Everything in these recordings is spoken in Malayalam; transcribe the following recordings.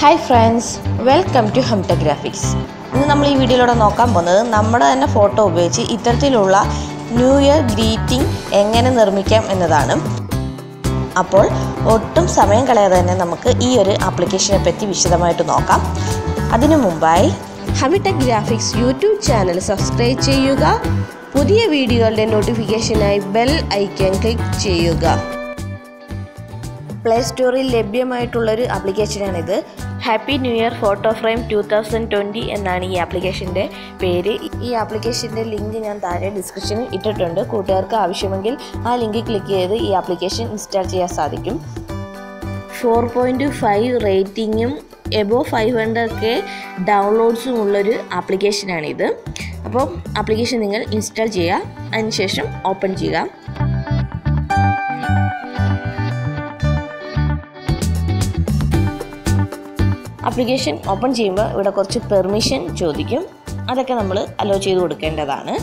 ഹായ് ഫ്രണ്ട്സ് വെൽക്കം ടു ഹംട ഗ്രാഫിക്സ് ഇന്ന് നമ്മൾ ഈ വീഡിയോയിലൂടെ നോക്കാൻ പോകുന്നത് നമ്മുടെ തന്നെ ഫോട്ടോ ഉപയോഗിച്ച് ഇത്തരത്തിലുള്ള ന്യൂ ഇയർ ഗ്രീറ്റിംഗ് എങ്ങനെ നിർമ്മിക്കാം എന്നതാണ്. അപ്പോൾ ഒട്ടും സമയം കളയാതെ തന്നെ നമുക്ക് ഈ ഒരു ആപ്ലിക്കേഷനെ പറ്റി വിശദമായിട്ട് നോക്കാം. അതിനു മുമ്പായി ഹമിടെക് ഗ്രാഫിക്സ് യൂട്യൂബ് ചാനൽ സബ്സ്ക്രൈബ് ചെയ്യുക. പുതിയ വീഡിയോകളുടെ നോട്ടിഫിക്കേഷനായി ബെൽ ഐക്കൺ ക്ലിക്ക് ചെയ്യുക. പ്ലേ സ്റ്റോറിൽ ലഭ്യമായിട്ടുള്ളൊരു ആപ്ലിക്കേഷനാണിത് happy new year photo frame two thousand twenty എന്നാണ് ഈ ആപ്ലിക്കേഷന്റെ പേര്. ഈ ആപ്ലിക്കേഷന്റെ ലിങ്ക് ഞാൻ താഴെ ഡിസ്ക്രിപ്ഷനിൽ ഇട്ടിട്ടുണ്ട്. കൂട്ടുകാർക്ക് ആവശ്യമെങ്കിൽ ആ ലിങ്കിൽ ക്ലിക്ക് ചെയ്ത് ഈ ആപ്ലിക്കേഷൻ ഇൻസ്റ്റാൾ ചെയ്യാൻ സാധിക്കും. ഫോർ പോയിന്റ് ഫൈവ് റേറ്റിങ്ങും എബോ ഫൈവ് ഹൺഡ്രഡ് കെ ഡൗൺലോഡ്സും ഉള്ളൊരു ആപ്ലിക്കേഷനാണിത് അപ്പോൾ ആപ്ലിക്കേഷൻ നിങ്ങൾ ഇൻസ്റ്റാൾ ചെയ്യുക. അതിനുശേഷം ഓപ്പൺ ചെയ്യുക. ആപ്ലിക്കേഷൻ ഓപ്പൺ ചെയ്യുമ്പോൾ ഇവിടെ കുറച്ച് പെർമിഷൻ ചോദിക്കും. അതൊക്കെ നമ്മൾ അലോ ചെയ്ത് കൊടുക്കേണ്ടതാണ്.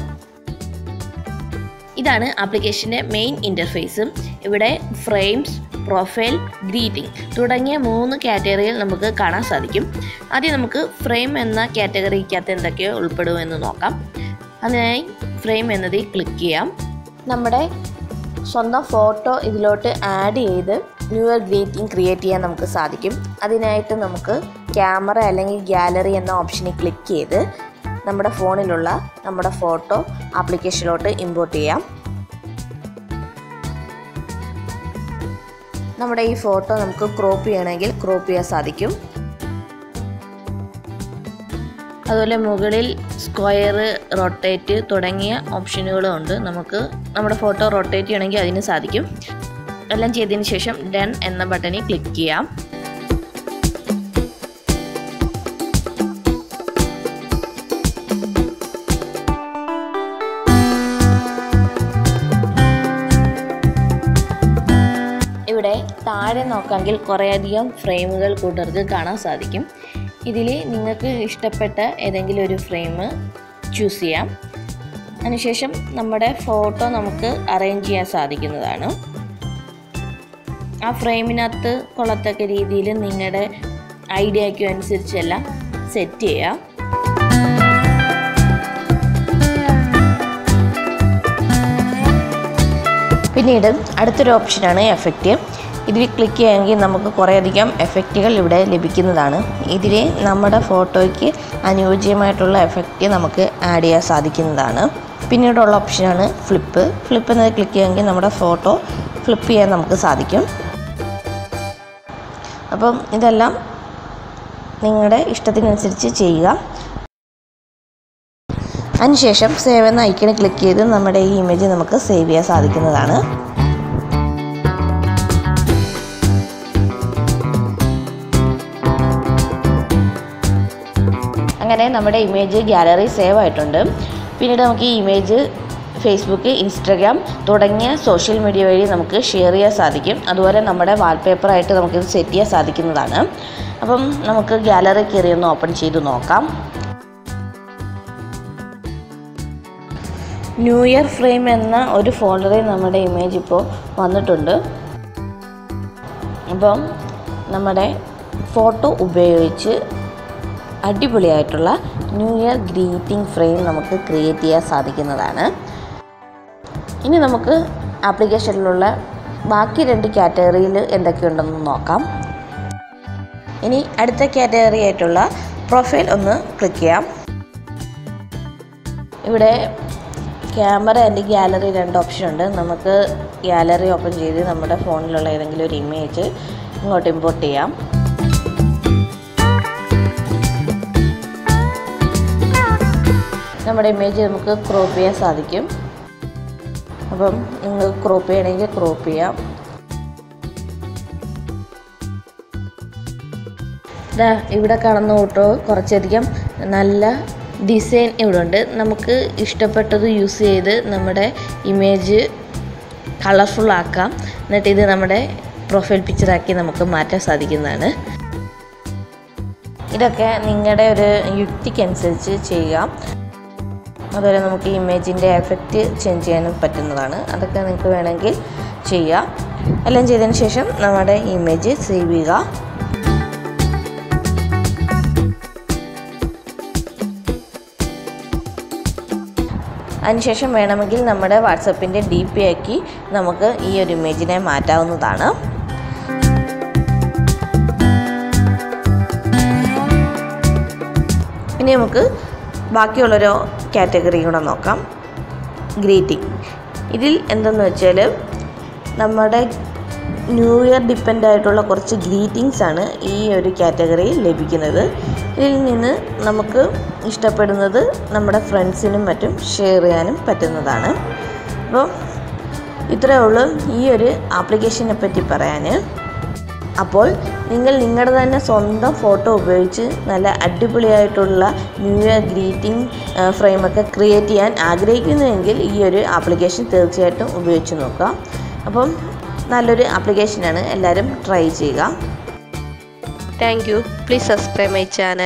ഇതാണ് ആപ്ലിക്കേഷന്റെ മെയിൻ ഇന്റർഫേസും ഇവിടെ ഫ്രെയിംസ് പ്രൊഫൈൽ ഗ്രീറ്റിംഗ് തുടങ്ങിയ മൂന്ന് കാറ്റഗറിയിൽ നമുക്ക് കാണാൻ സാധിക്കും. ആദ്യം നമുക്ക് ഫ്രെയിം എന്ന കാറ്റഗറിക്കകത്ത് എന്തൊക്കെയോ ഉൾപ്പെടുമെന്ന് നോക്കാം. അതിനായി ഫ്രെയിം എന്നതിൽ ക്ലിക്ക് ചെയ്യാം. നമ്മുടെ സ്വന്തം ഫോട്ടോ ഇതിലോട്ട് ആഡ് ചെയ്ത് ന്യൂ ഇയർ ഗ്രീറ്റിംഗ് ക്രിയേറ്റ് ചെയ്യാൻ നമുക്ക് സാധിക്കും. അതിനായിട്ട് നമുക്ക് ക്യാമറ അല്ലെങ്കിൽ ഗ്യാലറി എന്ന ഓപ്ഷനിൽ ക്ലിക്ക് ചെയ്ത് നമ്മുടെ ഫോണിലുള്ള നമ്മുടെ ഫോട്ടോ ആപ്ലിക്കേഷനിലോട്ട് ഇമ്പോർട്ട് ചെയ്യാം. നമ്മുടെ ഈ ഫോട്ടോ നമുക്ക് ക്രോപ്പ് ചെയ്യണമെങ്കിൽ ക്രോപ്പ് ചെയ്യാൻ സാധിക്കും. അതുപോലെ മുകളിൽ സ്ക്വയർ റൊട്ടേറ്റ് തുടങ്ങിയ ഓപ്ഷനുകളും ഉണ്ട്. നമുക്ക് നമ്മുടെ ഫോട്ടോ റൊട്ടേറ്റ് ചെയ്യണമെങ്കിൽ അതിന് സാധിക്കും. എല്ലാം ചെയ്തതിന് ശേഷം ഡൺ എന്ന ബട്ടണിൽ ക്ലിക്ക് ചെയ്യാം. താഴെ നോക്കാമെങ്കിൽ കുറേയധികം ഫ്രെയിമുകൾ കൂട്ടർക്ക് കാണാൻ സാധിക്കും. ഇതിൽ നിങ്ങൾക്ക് ഇഷ്ടപ്പെട്ട ഏതെങ്കിലും ഒരു ഫ്രെയിം ചൂസ് ചെയ്യാം. അതിനുശേഷം നമ്മുടെ ഫോട്ടോ നമുക്ക് അറേഞ്ച് ചെയ്യാൻ സാധിക്കുന്നതാണ്. ആ ഫ്രെയിമിനകത്ത് കൊള്ളത്തക്ക രീതിയിൽ നിങ്ങളുടെ ഐഡിയയ്ക്കും അനുസരിച്ചെല്ലാം സെറ്റ് ചെയ്യാം. പിന്നീട് അടുത്തൊരു ഓപ്ഷനാണ് എഫക്റ്റ്. ഇതിൽ ക്ലിക്ക് ചെയ്യുകയാണെങ്കിൽ നമുക്ക് കുറേയധികം എഫക്റ്റുകൾ ഇവിടെ ലഭിക്കുന്നതാണ്. ഇതിൽ നമ്മുടെ ഫോട്ടോയ്ക്ക് അനുയോജ്യമായിട്ടുള്ള എഫക്റ്റ് നമുക്ക് ആഡ് ചെയ്യാൻ സാധിക്കുന്നതാണ്. പിന്നീടുള്ള ഓപ്ഷനാണ് ഫ്ലിപ്പ് ഫ്ലിപ്പ് എന്നത് ക്ലിക്ക് ചെയ്യുകയാണെങ്കിൽ നമ്മുടെ ഫോട്ടോ ഫ്ലിപ്പ് ചെയ്യാൻ നമുക്ക് സാധിക്കും. അപ്പം ഇതെല്ലാം നിങ്ങളുടെ ഇഷ്ടത്തിനനുസരിച്ച് ചെയ്യുക. അതിനുശേഷം സേവ് എന്ന ഐക്കണിൽ ക്ലിക്ക് ചെയ്ത് നമ്മുടെ ഈ ഇമേജ് നമുക്ക് സേവ് ചെയ്യാൻ സാധിക്കുന്നതാണ്. അങ്ങനെ നമ്മുടെ ഇമേജ് ഗ്യാലറി സേവ് ആയിട്ടുണ്ട്. പിന്നീട് നമുക്ക് ഈ ഇമേജ് ഫേസ്ബുക്ക് ഇൻസ്റ്റഗ്രാം തുടങ്ങിയ സോഷ്യൽ മീഡിയ വഴി നമുക്ക് ഷെയർ ചെയ്യാൻ സാധിക്കും. അതുപോലെ നമ്മുടെ വാൾപേപ്പറായിട്ട് നമുക്കിത് സെറ്റ് ചെയ്യാൻ സാധിക്കുന്നതാണ്. അപ്പം നമുക്ക് ഗ്യാലറി കയറി ഒന്ന് ഓപ്പൺ ചെയ്ത് നോക്കാം. ന്യൂ ഇയർ ഫ്രെയിം എന്ന ഒരു ഫോൾഡറിൽ നമ്മുടെ ഇമേജ് ഇപ്പോൾ വന്നിട്ടുണ്ട്. അപ്പം നമ്മുടെ ഫോട്ടോ ഉപയോഗിച്ച് അടിപൊളിയായിട്ടുള്ള ന്യൂ ഇയർ ഗ്രീറ്റിംഗ് ഫ്രെയിം നമുക്ക് ക്രിയേറ്റ് ചെയ്യാൻ സാധിക്കുന്നതാണ്. ഇനി നമുക്ക് ആപ്ലിക്കേഷനിലുള്ള ബാക്കി രണ്ട് കാറ്റഗറിയിൽ എന്തൊക്കെയുണ്ടെന്ന് നോക്കാം. ഇനി അടുത്ത കാറ്റഗറി ആയിട്ടുള്ള പ്രൊഫൈൽ ഒന്ന് ക്ലിക്ക് ചെയ്യാം. ഇവിടെ ക്യാമറ ആൻഡ് ഗാലറി രണ്ട് ഓപ്ഷൻ ഉണ്ട്. നമുക്ക് ഗാലറി ഓപ്പൺ ചെയ്ത് നമ്മുടെ ഫോണിലുള്ള ഏതെങ്കിലും ഒരു ഇമേജ് ഇങ്ങോട്ട് ഇമ്പോർട്ട് ചെയ്യാം. നമ്മുടെ ഇമേജ് നമുക്ക് ക്രോപ്പ് ചെയ്യാൻ സാധിക്കും. അപ്പം നിങ്ങൾ ക്രോപ്പ് ചെയ്യണമെങ്കിൽ ക്രോപ്പ് ചെയ്യാം. ഇതാ ഇവിടെ കാണുന്ന ഓട്ടോ കുറച്ചധികം നല്ല ഡിസൈൻ ഇവിടെ ഉണ്ട്. നമുക്ക് ഇഷ്ടപ്പെട്ടത് യൂസ് ചെയ്ത് നമ്മുടെ ഇമേജ് കളർഫുൾ ആക്കാം. എന്നിട്ട് ഇത് നമ്മുടെ പ്രൊഫൈൽ പിക്ചറാക്കി നമുക്ക് മാറ്റാൻ സാധിക്കുന്നതാണ്. ഇതൊക്കെ നിങ്ങളുടെ ഒരു യുക്തിക്കനുസരിച്ച് ചെയ്യാം. അതുപോലെ നമുക്ക് ഇമേജിന്റെ എഫക്റ്റ് ചേഞ്ച് ചെയ്യാനും പറ്റുന്നതാണ്. അതൊക്കെ നിങ്ങൾക്ക് വേണമെങ്കിൽ ചെയ്യാം. എല്ലാം ചെയ്തതിന് ശേഷം നമ്മുടെ ഇമേജ് സേവ് ചെയ്യുക. അതിനുശേഷം വേണമെങ്കിൽ നമ്മുടെ വാട്സപ്പിന്റെ ഡി പി ആക്കി നമുക്ക് ഈ ഒരു ഇമേജിനെ മാറ്റാവുന്നതാണ്. ഇനി നമുക്ക് ബാക്കിയുള്ളൊരു കാറ്റഗറി കൂടെ നോക്കാം. ഗ്രീറ്റിംഗ്. ഇതിൽ എന്തെന്ന് വെച്ചാൽ നമ്മുടെ ന്യൂ ഇയർ ഡിപ്പെൻഡ് ആയിട്ടുള്ള കുറച്ച് ഗ്രീറ്റിംഗ്സ് ആണ് ഈ ഒരു കാറ്റഗറിയിൽ ലഭിക്കുന്നത്. ഇതിൽ നിന്ന് നമുക്ക് ഇഷ്ടപ്പെടുന്നത് നമ്മുടെ ഫ്രണ്ട്സിനും മറ്റും ഷെയർ ചെയ്യാനും പറ്റുന്നതാണ്. അപ്പോൾ ഇത്രയേ ഉള്ളൂ ഈ ഒരു ആപ്ലിക്കേഷനെ പറ്റി പറയാൻ അപ്പോൾ നിങ്ങൾ നിങ്ങളുടെ തന്നെ സ്വന്തം ഫോട്ടോ ഉപയോഗിച്ച് നല്ല അടിപൊളിയായിട്ടുള്ള ന്യൂ ഇയർ ഗ്രീറ്റിംഗ് ഫ്രെയിമൊക്കെ ക്രിയേറ്റ് ചെയ്യാൻ ആഗ്രഹിക്കുന്നുവെങ്കിൽ ഈ ഒരു ആപ്ലിക്കേഷൻ തീർച്ചയായിട്ടും ഉപയോഗിച്ച് നോക്കുക അപ്പം നല്ലൊരു ആപ്ലിക്കേഷനാണ് എല്ലാവരും ട്രൈ ചെയ്യുക. Thank you please subscribe my channel